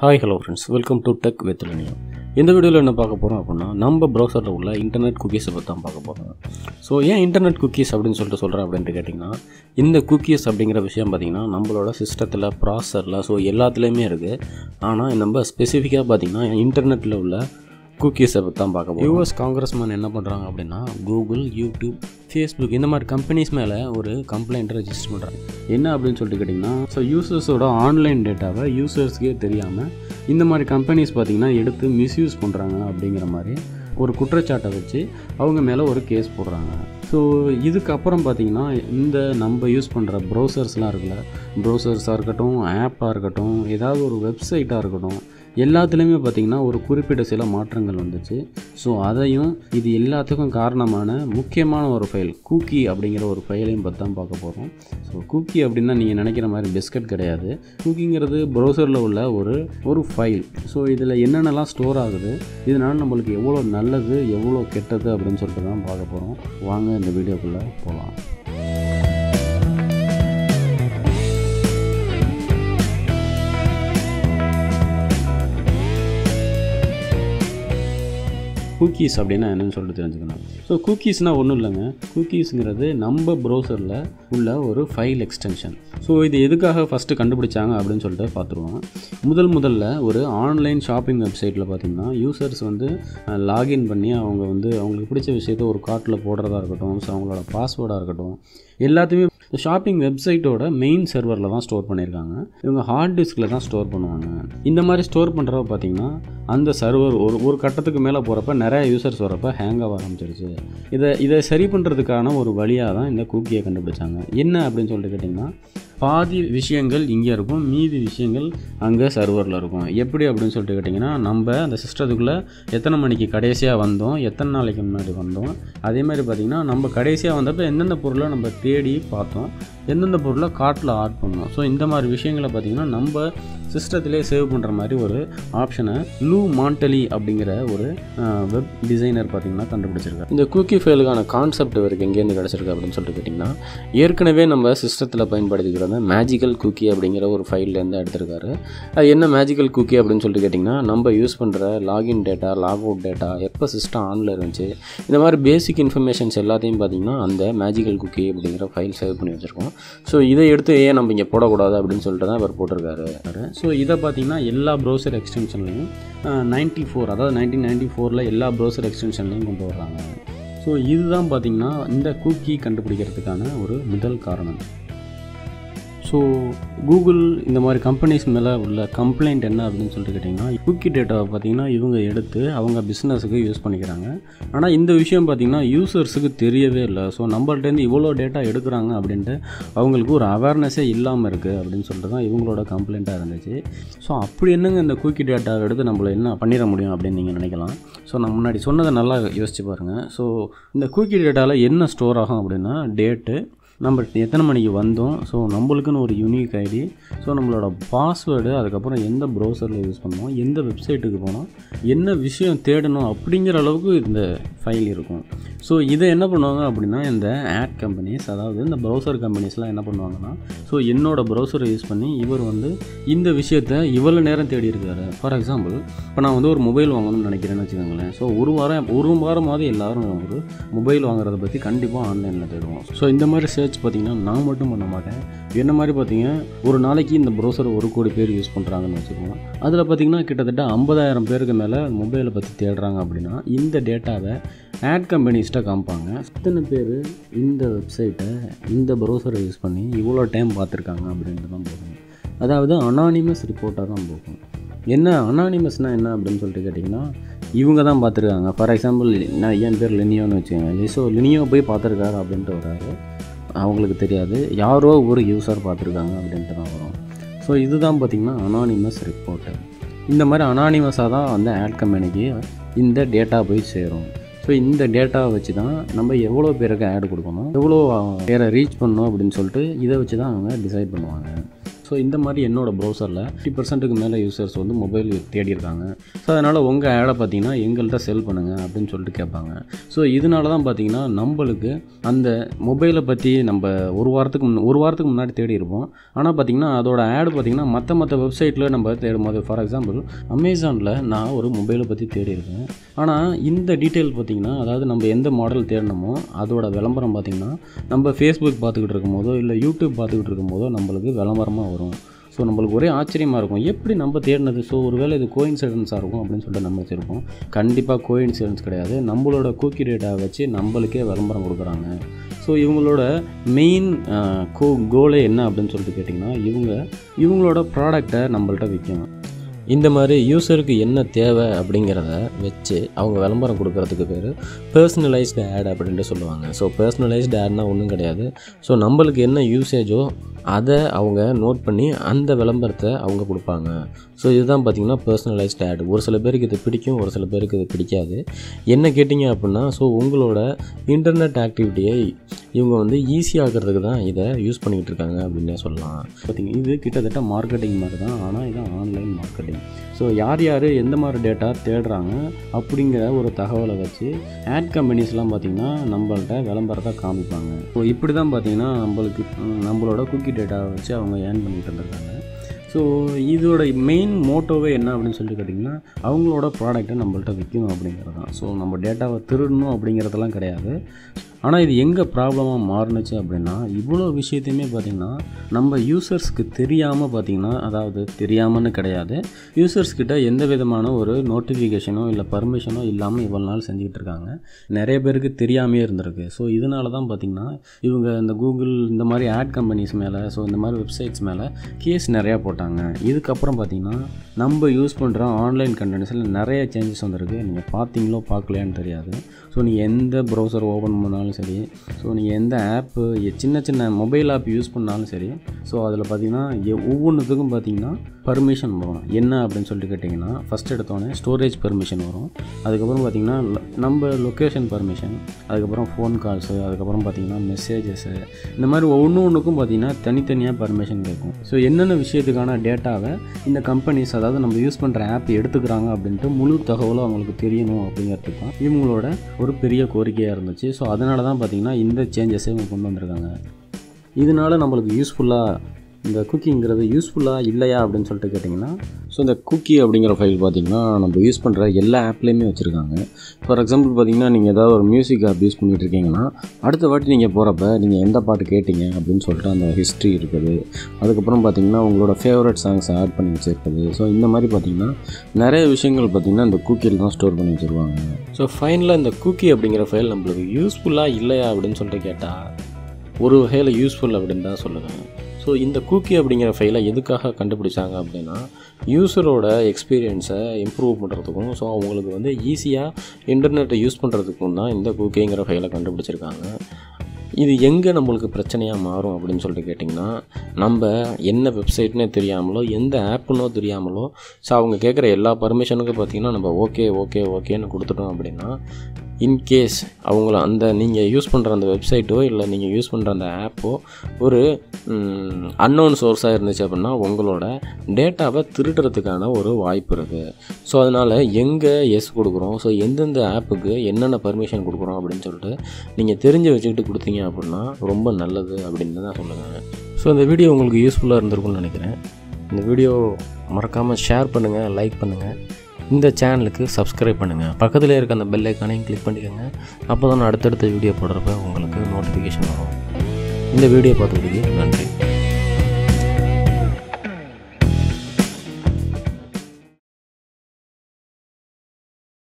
Hi hello friends welcome to tech with லனியா இந்த வீடியோவில் என்ன பார்க்க போகிறோம் அப்படின்னா நம்ம ப்ரௌசரில் உள்ள இன்டர்நெட் குக்கீஸை பற்றி தான் பார்க்க போகிறோம் ஸோ ஏன் இன்டர்நெட் குக்கீஸ் அப்படின்னு சொல்லிட்டு சொல்கிறேன் அப்படின்ட்டு கேட்டிங்கன்னா இந்த குக்கீஸ் அப்படிங்கிற விஷயம் பார்த்திங்கன்னா நம்மளோட சிஸ்டத்தில் ப்ராசரில் ஸோ எல்லாத்துலேயுமே இருக்குது ஆனால் நம்ம ஸ்பெசிஃபிக்காக பார்த்திங்கன்னா இன்டர்நெட்டில் உள்ள குக்கீஸை பற்றி தான் பார்க்க போகிறோம் யூஎஸ் காங்கிரஸ்மேன் என்ன பண்ணுறாங்க அப்படின்னா கூகுள் யூடியூப் ஃபேஸ்புக் இந்த மாதிரி கம்பெனிஸ் மேலே ஒரு கம்ப்ளைண்ட் ரெஜிஸ்டர் பண்ணுறாங்க என்ன அப்படின்னு சொல்லிட்டு கேட்டிங்கன்னா ஸோ யூசர்ஸோட ஆன்லைன் டேட்டாவை யூசர்ஸ்க்கே தெரியாமல் இந்த மாதிரி கம்பெனிஸ் பார்த்திங்கன்னா எடுத்து மிஸ்யூஸ் பண்ணுறாங்க அப்படிங்கிற மாதிரி ஒரு குற்றச்சாட்டை வச்சு அவங்க மேலே ஒரு கேஸ் போடுறாங்க. ஸோ இதுக்கப்புறம் பார்த்திங்கன்னா இந்த நம்ம யூஸ் பண்ணுற ப்ரௌசர்ஸ்லாம் இருக்குல்ல ப்ரௌசர்ஸாக இருக்கட்டும் ஆப்பாக இருக்கட்டும் ஏதாவது ஒரு வெப்சைட்டாக இருக்கட்டும் எல்லாத்துலேயுமே பார்த்திங்கன்னா ஒரு குறிப்பிட்ட சில மாற்றங்கள் வந்துச்சு. ஸோ அதையும் இது எல்லாத்துக்கும் காரணமான முக்கியமான ஒரு ஃபைல் கூக்கி அப்படிங்கிற ஒரு ஃபைலையும் பற்றி தான் பார்க்க போகிறோம் ஸோ கூக்கி அப்படின்னா நீங்கள் நினைக்கிற மாதிரி பிஸ்கட் கிடையாது. கூக்கிங்கிறது ப்ரௌசரில் உள்ள ஒரு ஒரு ஃபைல். ஸோ இதில் என்னென்னலாம் ஸ்டோர் ஆகுது இதனால் நம்மளுக்கு எவ்வளோ நல்லது எவ்வளோ கெட்டது அப்படின்னு சொல்லிட்டு தான் பார்க்க போகிறோம் வாங்க இந்த வீடியோக்குள்ளே போகலாம் குக்கீஸ் அப்படின்னா என்னன்னு சொல்லிட்டு தெரிஞ்சுக்கணும். ஸோ குக்கீஸ்னால் ஒன்றும் இல்லைங்க. குக்கீஸுங்கிறது நம்ம ப்ரௌசரில் உள்ள ஒரு ஃபைல் எக்ஸ்டென்ஷன் ஸோ இது எதுக்காக ஃபஸ்ட்டு கண்டுபிடிச்சாங்க அப்படின்னு சொல்லிட்டு பார்த்துருவோம். முதல் முதல்ல ஒரு ஆன்லைன் ஷாப்பிங் வெப்சைட்டில் பார்த்திங்கன்னா யூசர்ஸ் வந்து லாகின் பண்ணி அவங்க வந்து அவங்களுக்கு பிடிச்ச விஷயத்த ஒரு கார்ட்டில் போடுறதா இருக்கட்டும் ஸோ அவங்களோட பாஸ்வேர்டாக இருக்கட்டும் எல்லாத்தையுமே இந்த ஷாப்பிங் வெப்சைட்டோட மெயின் சர்வரில் தான் ஸ்டோர் பண்ணியிருக்காங்க. இவங்க ஹார்ட் டிஸ்கில் தான் ஸ்டோர் பண்ணுவாங்க. இந்த மாதிரி ஸ்டோர் பண்ணுறப்ப பார்த்தீங்கன்னா அந்த சர்வர் ஒரு ஒரு கட்டத்துக்கு மேலே போகிறப்ப நிறைய யூசர்ஸ் வரப்போ ஹேங் ஆக ஆரம்பிச்சிருச்சு. இதை இதை சரி பண்ணுறதுக்கான ஒரு வழியாக தான் இந்த கூக்கியை கண்டுபிடிச்சாங்க. என்ன அப்படின்னு சொல்லிட்டு கேட்டிங்கன்னா பாதி விஷயங்கள் இங்கே இருக்கும் மீதி விஷயங்கள் அங்கே சர்வரில் இருக்கும். எப்படி அப்படின்னு சொல்லிட்டு கேட்டிங்கன்னா நம்ம அந்த சிஸ்டத்துக்குள்ளே எத்தனை மணிக்கு கடைசியாக வந்தோம் எத்தனை நாளைக்கு முன்னாடி வந்தோம் அதே மாதிரி பார்த்திங்கன்னா நம்ம கடைசியாக வந்தப்போ எந்தெந்த பொருளை நம்ம தேடி பார்த்தோம் எந்தெந்த பொருளை காட்டில் ஆட் பண்ணோம். ஸோ இந்த மாதிரி விஷயங்களை பார்த்திங்கன்னா நம்ம சிஸ்டத்திலே சேவ் பண்ணுற மாதிரி ஒரு ஆப்ஷனை லூ மாண்டலி அப்படிங்கிற ஒரு வெப் டிசைனர் பார்த்திங்கன்னா கண்டுபிடிச்சிருக்காரு. இந்த குக்கி ஃபைலுக்கான கான்செப்ட் வரைக்கும் எங்கேருந்து கிடச்சிருக்கு அப்படின்னு சொல்லிட்டு கேட்டிங்கன்னா ஏற்கனவே நம்ம சிஸ்டத்தில் பயன்படுத்திக்கிற மேஜிக்கல் குக்கி அப்படிங்கிற ஒரு ஃபைல்லேருந்து எடுத்திருக்காரு. அது என்ன மேஜிக்கல் குக்கி அப்படின்னு சொல்லிட்டு கேட்டிங்கன்னா நம்ம யூஸ் பண்ணுற login data log out data எப்போ சிஸ்டம் ஆனில் இருந்துச்சு இந்த மாதிரி பேசிக் இன்ஃபர்மேஷன்ஸ் எல்லாத்தையும் பார்த்திங்கன்னா அந்த மேஜிக்கல் குக்கி அப்படிங்கிற ஃபைல் சேவ் பண்ணி வச்சுருக்கோம். ஸோ இதை எடுத்து ஏன் நம்ம இங்கே போடக்கூடாது அப்படின்னு சொல்லிட்டு தான் இவர் போட்டிருக்காரு. ஸோ இதை பார்த்திங்கன்னா எல்லா ப்ரௌசர் எக்ஸ்டென்ஷன்லையும் நைன்ட்டி ஃபோர் அதாவது நைன்டீன் நைன்ட்டி ஃபோரில் எல்லா ப்ரௌசர் எக்ஸ்டென்ஷன்லையும் கொண்டு வர்றாங்க. ஸோ இதுதான் பார்த்திங்கன்னா இந்த குக்கி கண்டுபிடிக்கிறதுக்கான ஒரு முதல் காரணம். ஸோ கூகுள் இந்த மாதிரி கம்பெனிஸ் மேலே உள்ள கம்ப்ளைண்ட் என்ன அப்படின்னு சொல்லிட்டு கேட்டிங்கன்னா குக்கி டேட்டாவை பார்த்திங்கன்னா இவங்க எடுத்து அவங்க பிஸ்னஸுக்கு யூஸ் பண்ணிக்கிறாங்க. ஆனால் இந்த விஷயம் பார்த்திங்கன்னா யூசர்ஸுக்கு தெரியவே இல்லை. ஸோ நம்மள்டேருந்து இவ்வளோ டேட்டா எடுக்கிறாங்க அப்படின்ட்டு அவங்களுக்கு ஒரு அவேர்னஸே இல்லாமல் இருக்குது அப்படின்னு சொல்லிட்டு தான் இவங்களோட கம்ப்ளைண்ட்டாக இருந்துச்சு. ஸோ அப்படி என்னங்க இந்த குக்கி டேட்டாவை எடுத்து நம்மளை என்ன பண்ணிட முடியும் அப்படின்னு நீங்கள் நினைக்கலாம்? ஸோ நான் முன்னாடி சொன்னதை நல்லா யோசிச்சு பாருங்கள் ஸோ இந்த குக்கி டேட்டாவில் என்ன ஸ்டோர் ஆகும் அப்படின்னா டேட்டு நம்ம எத்தனை மணிக்கு வந்தோம்? ஸோ நம்மளுக்குன்னு ஒரு யூனிக் ஐடி ஸோ நம்மளோட பாஸ்வேர்டு அதுக்கப்புறம் எந்த ப்ரௌசரில் யூஸ் பண்ணோம்? எந்த வெப்சைட்டுக்கு போனோம்? என்ன விஷயம் தேடணும்? அப்படிங்கிற அளவுக்கு இந்த ஃபைல் இருக்கும். ஸோ இதை என்ன பண்ணுவாங்க அப்படின்னா இந்த ஆட் கம்பெனிஸ் அதாவது இந்த ப்ரௌசர் கம்பெனிஸ்லாம் என்ன பண்ணுவாங்கன்னா ஸோ என்னோடய ப்ரௌசரை யூஸ் பண்ணி இவர் வந்து இந்த விஷயத்த இவ்வளோ நேரம் தேடி இருக்காரு. ஃபார் எக்ஸாம்பிள் இப்போ நான் வந்து ஒரு மொபைல் வாங்கணும்னு நினைக்கிறேன்னு வச்சுக்கோங்களேன். ஸோ ஒரு வாரம் ஒரு வாரமாவது எல்லோரும் ஒரு மொபைல் வாங்குறத பற்றி கண்டிப்பாக ஆன்லைனில் தேடுவோம். ஸோ இந்த மாதிரி சர்ச் பார்த்திங்கன்னா நான் மட்டும் பண்ண மாட்டேன். என்ன மாதிரி பார்த்தீங்கன்னா ஒரு நாளைக்கு இந்த ப்ரௌசரை ஒரு கோடி பேர் யூஸ் பண்ணுறாங்கன்னு வச்சுக்கோங்க. அதில் பார்த்திங்கன்னா கிட்டத்தட்ட ஐம்பதாயிரம் பேருக்கு மேலே மொபைலை பற்றி தேடுறாங்க அப்படின்னா இந்த டேட்டாவை ஆட் கம்பெனிஸ்ட்டாக காமிப்பாங்க. இத்தனை பேர் இந்த வெப்சைட்டை இந்த ப்ரௌசரை யூஸ் பண்ணி இவ்வளோ டைம் பார்த்துருக்காங்க அப்படின்ட்டு தான் போகும் அதாவது அனானிமஸ் ரிப்போர்ட்டாக தான் போகும். என்ன அனானிமஸ்னால் என்ன அப்படின்னு சொல்லிட்டு கேட்டிங்கன்னா இவங்க தான் பார்த்துருக்காங்க. ஃபார் எக்ஸாம்பிள் நான் என் பேர் லினியோன்னு வச்சுக்கோங்க. ஸோ லினியோ போய் பார்த்துருக்காரு அப்படின்ட்டு வராரு அவங்களுக்கு தெரியாது. யாரோ ஒரு யூஸர் பார்த்துருக்காங்க அப்படின்ட்டு தான் வரும். ஸோ இதுதான் பார்த்திங்கன்னா அனானிமஸ் ரிப்போர்ட்டு இந்த மாதிரி அனானிமஸாக தான் வந்து ஆட் கம்பெனிக்கு இந்த டேட்டா போய் சேரும். ஸோ இந்த டேட்டாவை வச்சு தான் நம்ம எவ்வளோ பேருக்கு ஆட் கொடுக்கணும் எவ்வளோ பேரை ரீச் பண்ணணும் அப்படின்னு சொல்லிட்டு இதை வச்சு தான் அவங்க டிசைட் பண்ணுவாங்க. ஸோ இந்த மாதிரி என்னோட ப்ரௌசரில் ஃபிஃப்டி பர்சன்ட்டுக்கு மேலே யூசர்ஸ் வந்து மொபைல் தேடி இருக்காங்க ஸோ அதனால் உங்கள் ஆடை பார்த்தீங்கன்னா எங்கள்கிட்ட செல் பண்ணுங்கள் அப்படின்னு சொல்லிட்டு கேட்பாங்க. ஸோ இதனால தான் பார்த்தீங்கன்னா நம்மளுக்கு அந்த மொபைலை பற்றி நம்ம ஒரு வாரத்துக்கு முன் ஒரு வாரத்துக்கு முன்னாடி தேடி இருப்போம் ஆனால் பார்த்தீங்கன்னா அதோட ஆடு பார்த்தீங்கன்னா மற்ற மற்ற வெப்சைட்டில் நம்ம தேடும் போது ஃபார் எக்ஸாம்பிள் அமேசானில் நான் ஒரு மொபைலை பற்றி தேடி இருக்கேன் ஆனால் இந்த டீட்டெயில் பார்த்தீங்கன்னா அதாவது நம்ம எந்த மாடல் தேடணுமோ அதோட விளம்பரம் பார்த்தீங்கன்னா நம்ம ஃபேஸ்புக் பார்த்துக்கிட்டு இருக்கும்போதோ இல்லை யூடியூப் பார்த்துக்கிட்டு இருக்கும்போதோ நம்மளுக்கு விளம்பரமாக வரும். ஸோ நம்மளுக்கு ஒரே ஆச்சரியமாக இருக்கும். எப்படி நம்ம தேடினது? ஸோ ஒரு வேளை இது கோயின்சிடன்ஸாக இருக்கும் அப்படின்னு சொல்லிட்டு நம்ம வச்சுருப்போம். கண்டிப்பாக கோயின்சிடன்ஸ் கிடையாது. நம்மளோட கூக்கி ரேட்டாக வச்சு நம்மளுக்கே விளம்பரம் கொடுக்குறாங்க. ஸோ இவங்களோட மெயின் கோ கோலே என்ன அப்படின்னு சொல்லிட்டு கேட்டிங்கன்னா இவங்க இவங்களோட ப்ராடக்டை நம்மள்ட்ட விற்கணும் இந்த மாதிரி யூஸருக்கு என்ன தேவை அப்படிங்கிறத வச்சு அவங்க விளம்பரம் கொடுக்கறதுக்கு பேர் பர்சனலைஸ்டு ஆட் அப்படின்ட்டு சொல்லுவாங்க. ஸோ பர்சனலைஸ்டு ஆட்னா ஒன்றும் கிடையாது. ஸோ நம்மளுக்கு என்ன யூசேஜோ அதை அவங்க நோட் பண்ணி அந்த விளம்பரத்தை அவங்க கொடுப்பாங்க. ஸோ இதுதான் பார்த்திங்கன்னா பர்சனலைஸ்ட் ஆட் ஒரு சில பேருக்கு இது பிடிக்கும் ஒரு சில பேருக்கு இது பிடிக்காது. என்ன கேட்டிங்க அப்படின்னா ஸோ உங்களோட இன்டர்நெட் ஆக்டிவிட்டியை இவங்க வந்து ஈஸியாகிறதுக்கு தான் இதை யூஸ் பண்ணிக்கிட்டு இருக்காங்க அப்படின்னே சொல்லலாம். பார்த்திங்க இது கிட்டத்தட்ட மார்க்கெட்டிங் மாதிரி தான். ஆனால் இது ஆன்லைன் மார்க்கெட்டிங் ஸோ யார் யார் எந்த மாதிரி டேட்டா தேடுறாங்க அப்படிங்கிற ஒரு தகவலை வச்சு ஆட் கம்பெனிஸ்லாம் பார்த்திங்கன்னா நம்மள்ட்ட விளம்பரத்தை காமிப்பாங்க. ஸோ இப்படி தான் பார்த்தீங்கன்னா நம்மளுக்கு நம்மளோட குக்கி டேட்டாவை வச்சு அவங்க ஏர்ன் பண்ணிகிட்டு இருந்திருக்காங்க ஸோ இதோட மெயின் மோட்டோவே என்ன அப்படின்னு சொல்லி கேட்டிங்கன்னா அவங்களோட ப்ராடக்ட்டை நம்மள்ட்ட விற்கணும் அப்படிங்கிறது தான். ஸோ நம்ம டேட்டாவை திருடணும் அப்படிங்கிறதெல்லாம் கிடையாது. ஆனால் இது எங்கே ப்ராப்ளமாக மாறுனுச்சு அப்படின்னா இவ்வளோ விஷயத்தையுமே பார்த்திங்கன்னா நம்ம யூசர்ஸ்க்கு தெரியாமல் பார்த்திங்கன்னா அதாவது தெரியாமன்னு கிடையாது. யூசர்ஸ்கிட்ட எந்த விதமான ஒரு நோட்டிஃபிகேஷனோ இல்லை பர்மிஷனோ இல்லாமல் இவ்வளோ நாள் செஞ்சுக்கிட்டு இருக்காங்க. நிறைய பேருக்கு தெரியாமையே இருந்திருக்கு. ஸோ இதனால தான் பார்த்திங்கன்னா இவங்க இந்த கூகுள் இந்த மாதிரி ஆட் கம்பெனிஸ் மேலே ஸோ இந்த மாதிரி வெப்சைட்ஸ் மேலே கேஸ் நிறையா போட்டாங்க. இதுக்கப்புறம் பார்த்திங்கன்னா நம்ம யூஸ் பண்ணுற ஆன்லைன் கண்டென்ட்ஸில் நிறைய சேஞ்சஸ் வந்திருக்கு. நீங்கள் பார்த்தீங்களோ பார்க்கலையான்னு தெரியாது. ஸோ நீங்கள் எந்த ப்ரௌசர் ஓப்பன் பண்ணாலும் சரி ஸோ நீங்கள் எந்த ஆப்பு சின்ன சின்ன மொபைல் ஆப் யூஸ் பண்ணாலும் சரி ஸோ அதில் பார்த்தீங்கன்னா ஒவ்வொன்றுத்துக்கும் பார்த்தீங்கன்னா பர்மிஷன் வரும். என்ன அப்படின்னு சொல்லிட்டு கேட்டிங்கன்னா ஃபஸ்ட் எடுத்தோடனே ஸ்டோரேஜ் பர்மிஷன் வரும். அதுக்கப்புறம் பார்த்தீங்கன்னா நம்ம லொக்கேஷன் பர்மிஷன் அதுக்கப்புறம் ஃபோன் கால்ஸு அதுக்கப்புறம் பார்த்தீங்கன்னா மெசேஜஸ்ஸு இந்த மாதிரி ஒன்று ஒன்றுக்கும் பார்த்தீங்கன்னா தனித்தனியாக பர்மிஷன் கேட்கும் ஸோ என்னென்ன விஷயத்துக்கான டேட்டாவை இந்த கம்பெனிஸ் அதாவது நம்ம யூஸ் பண்ணுற ஆப் எடுத்துக்கிறாங்க அப்படின்ட்டு முழு தகவலும் அவங்களுக்கு தெரியணும் அப்படிங்கிறதுக்கு தான் இவங்களோட ஒரு பெரிய கோரிக்கையாக இருந்துச்சு. ஸோ அதனால தான் பார்த்தீங்கன்னா இந்த சேஞ்சஸே இவங்க கொண்டு வந்திருக்காங்க. இதனால நம்மளுக்கு யூஸ்ஃபுல்லாக இந்த குக்கிங்கிறது யூஸ்ஃபுல்லாக இல்லையா அப்படின்னு சொல்லிட்டு கேட்டிங்கன்னா ஸோ இந்த குக்கி அப்படிங்கிற ஃபைல் பார்த்தீங்கன்னா நம்ம யூஸ் பண்ணுற எல்லா ஆப்லேயுமே வச்சுருக்காங்க. ஃபார் எக்ஸாம்பிள் பார்த்தீங்கன்னா நீங்கள் ஏதாவது ஒரு மியூசிக் ஆப் யூஸ் பண்ணிட்டு இருக்கீங்கன்னா அடுத்த வாட்டி நீங்கள் போகிறப்ப நீங்கள் எந்த பாட்டு கேட்டீங்க அப்படின்னு சொல்லிட்டு அந்த ஹிஸ்ட்ரி இருக்குது. அதுக்கப்புறம் பார்த்தீங்கன்னா உங்களோட ஃபேவரட் சாங்ஸை ஆட் பண்ணி வச்சுருக்குது. ஸோ இந்த மாதிரி பார்த்தீங்கன்னா நிறைய விஷயங்கள் பார்த்தீங்கன்னா இந்த குக்கியில் தான் ஸ்டோர் பண்ணி வச்சுருவாங்க. ஸோ ஃபைனலாக இந்த குக்கி அப்படிங்கிற ஃபைல் நம்மளுக்கு யூஸ்ஃபுல்லாக இல்லையா அப்படின்னு சொல்லிட்டு கேட்டால் ஒரு வகையில் யூஸ்ஃபுல் அப்படின்னு தான் சொல்லுவேன். ஸோ இந்த குக்கி அப்படிங்கிற ஃபைலை எதுக்காக கண்டுபிடிச்சாங்க அப்படின்னா யூஸரோட எக்ஸ்பீரியன்ஸை இம்ப்ரூவ் பண்ணுறதுக்கும் ஸோ அவங்களுக்கு வந்து ஈஸியாக இன்டர்நெட்டை யூஸ் பண்ணுறதுக்கும் தான் இந்த குக்கிங்கிற ஃபைலை கண்டுபிடிச்சிருக்காங்க. இது எங்கே நம்மளுக்கு பிரச்சனையாக மாறும் அப்படின்னு சொல்லிட்டு கேட்டிங்கன்னா நம்ம என்ன வெப்சைட்னே தெரியாமலோ எந்த ஆப்புனோ தெரியாமலோ ஸோ அவங்க கேட்குற எல்லா பர்மிஷனுக்கும் பார்த்தீங்கன்னா நம்ம ஓகே ஓகே ஓகேன்னு கொடுத்துட்டோம் அப்படின்னா இன்கேஸ் அவங்கள அந்த நீங்கள் யூஸ் பண்ணுற அந்த வெப்சைட்டோ இல்லை நீங்கள் யூஸ் பண்ணுற அந்த ஆப்போ ஒரு அன்னோன் சோர்ஸாக இருந்துச்சு அப்படின்னா உங்களோட டேட்டாவை திருடுறதுக்கான ஒரு வாய்ப்பு இருக்குது ஸோ அதனால் எங்கே எஸ் கொடுக்குறோம்? ஸோ எந்தெந்த ஆப்புக்கு என்னென்ன பர்மிஷன் கொடுக்குறோம் அப்படின்னு சொல்லிட்டு நீங்கள் தெரிஞ்சு வச்சுக்கிட்டு கொடுத்தீங்க அப்படின்னா ரொம்ப நல்லது அப்படின்னு தான் சொல்லுங்கள் ஸோ இந்த வீடியோ உங்களுக்கு யூஸ்ஃபுல்லாக இருந்திருக்கும்னு நினைக்கிறேன். இந்த வீடியோ மறக்காமல் ஷேர் பண்ணுங்கள் லைக் பண்ணுங்கள் இந்த சேனலுக்கு சப்ஸ்கிரைப் பண்ணுங்கள் பக்கத்தில் இருக்க அந்த பெல் ஐக்கானையும் கிளிக் பண்ணிக்கோங்க. அப்போ தான் அடுத்தடுத்த வீடியோ போடுறப்ப உங்களுக்கு நோட்டிஃபிகேஷன் வரும். இந்த வீடியோ பார்த்ததுக்கு நன்றி.